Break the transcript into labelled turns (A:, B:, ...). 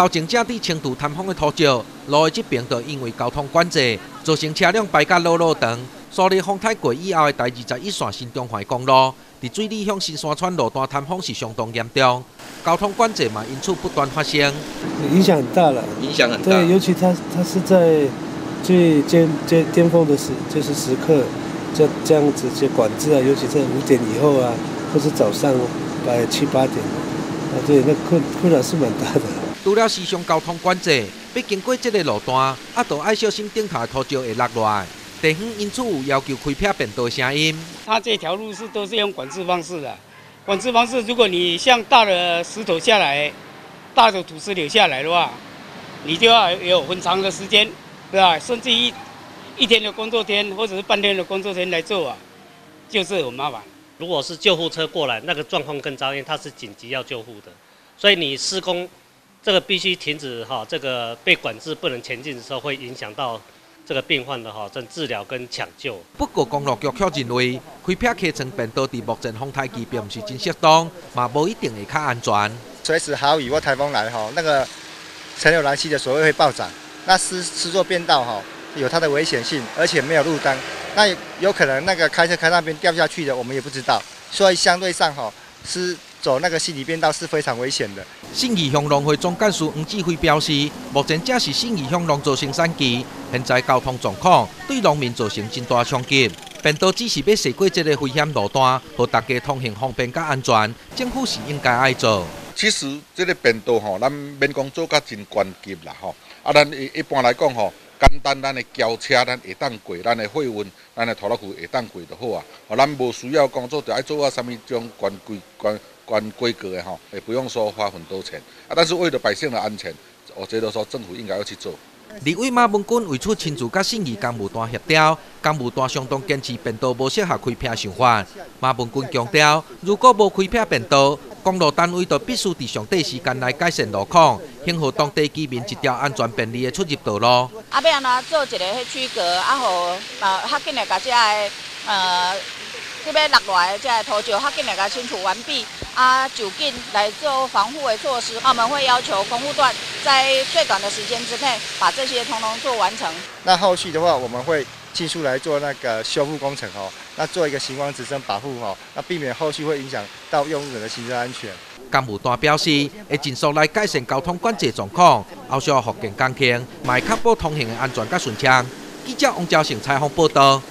A: 头前正伫青图探访的途中，路的这边就因为交通管制，造成车辆排甲路路长。所以风太过以后的第二十一线新中环公路，伫水里向新山川路段探访是相当严重，交通管制嘛因此不断发生，
B: 影响很大了。
A: 影响很大。
B: 对，尤其他他是在最尖尖巅峰的时，就是时刻，这这样子就管制啊，尤其在五点以后啊，或是早上大概七八点，啊，对，那困困扰是蛮大的。
A: 除了时常交通管制，要经过这个路段，啊，都爱小心顶头的土石会落落来。地方因此有要求开辟变道声音。
C: 它这条路是都是用管制方式的，管制方式，如果你像大的石头下来，大的土石流下来的话，你就要有很长的时间，对吧？甚至一一天的工作天或者是半天的工作天来做啊，就是很麻烦。
D: 如果是救护车过来，那个状况更糟，因为它是紧急要救护的，所以你施工这个必须停止哈，这个被管制不能前进的时候，会影响到。这个病患的哈，正治疗跟抢救。
A: 不过公路局却认为，开辟客层变道伫目前风台期并不是真适当，嘛无一定会较安全。
E: 随时好雨或台风来哈，那个陈柳兰溪的水位会暴涨，那施施作变道哈，有它的危险性，而且没有路灯，那有可能那个开车开那边掉下去的，我们也不知道。所以相对上哈，是。走那个信义变道是非常危险的。
A: 信义乡农会总干事黄志辉表示，目前正是信义乡农作生产期，现在交通状况对农民造成真大冲击。变道只是要驶过这个危险路段，和大家通行方便甲安全，政府是应该爱做。
F: 其实这个变道吼，咱免讲做甲真关键啦吼。啊，咱一一般来讲吼。简单，咱的轿车咱会当过，咱的货运、咱的拖拉机会当过就好啊。哦，咱无需要工作，就爱做啊什么种关规、关关规格的吼，也不用说花很多钱啊。但是为了百姓的安全，我觉得说政府应该要去做。
A: 李伟马文君为此亲自甲信义干部团协调，干部团相当坚持变道无适合开票想法。马文君强调，如果无开辟变道，公路单位都必须伫上短时间来改善路况，幸好当地居民一条安全便利的出入道路。
G: 啊，要安怎做一个迄区隔，啊，好，啊，较紧来甲遮个，呃，这边落来遮个土石，较紧来甲清除完毕，啊，就近来做防护的措施。我们会要求公路段在最短的时间之内，把这些通通做完成。
E: 那后续的话，我们会。技术来做那个修复工程哦，那做一个行光直升保护哦，那避免后续会影响到用人的行车安全。
A: 干部段表示，会尽速来改善交通管制状况，后续福建工程，卖确保通行的安全甲顺畅。记者王兆成采访报道。